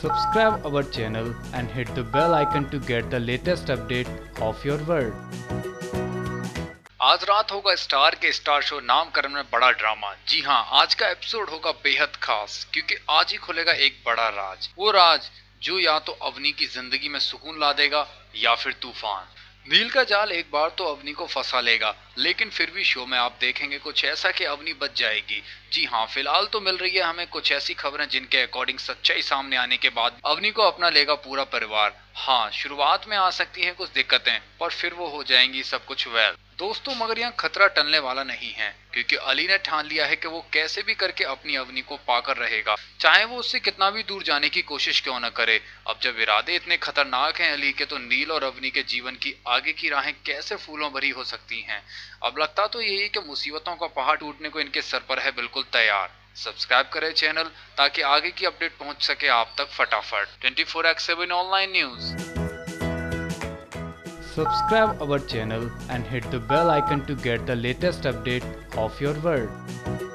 Subscribe our channel and hit the bell icon to get the latest update of your world. आज रात होगा star के star show, नामकरण में बड़ा ड्रामा। जी हाँ आज का एपिसोड होगा बेहद खास, क्योंकि आज ही खुलेगा एक बड़ा राज। वो राज जो या तो अवनी की ज़िंदगी में सुकून ला देगा या फिर तूफ़ान। नील का जाल एक बार तो अवनी को फंसा लेगा लेकिन फिर भी शो में आप देखेंगे कुछ ऐसा कि अवनी बच जाएगी। जी हाँ फ़िलहाल तो मिल रही है हमें कुछ ऐसी खबरें जिनके अकॉर्डिंग सच्चाई सामने आने के बाद अवनी को अपना लेगा पूरा परिवार। हाँ शुरुआत में आ सकती है कुछ दिक्कतें, पर फिर वो हो जाएँगी सब कुछ वेल दोस्तों, मगर यहाँ खतरा टलने वाला नहीं है, क्योंकि अली ने ठान लिया है कि वो कैसे भी करके अपनी अवनी को पाकर रहेगा। चाहे वो उससे कितना भी दूर जाने की कोशिश क्यों न करे। अब जब इरादे इतने खतरनाक हैं अली के तो नील और अवनी के जीवन की आगे की राहें कैसे फूलों भरी हो सकती हैं? अब लगता तो यही कि मुसीबतों का पहाड़ टूटने को इनके सर पर है बिल्कुल तैयार। सब्सक्राइब करें चैनल ताकि आगे की अपडेट पहुँच सके आप तक फटाफट। 24 x seven online news. Subscribe our channel and hit the bell icon to get the latest update of your world.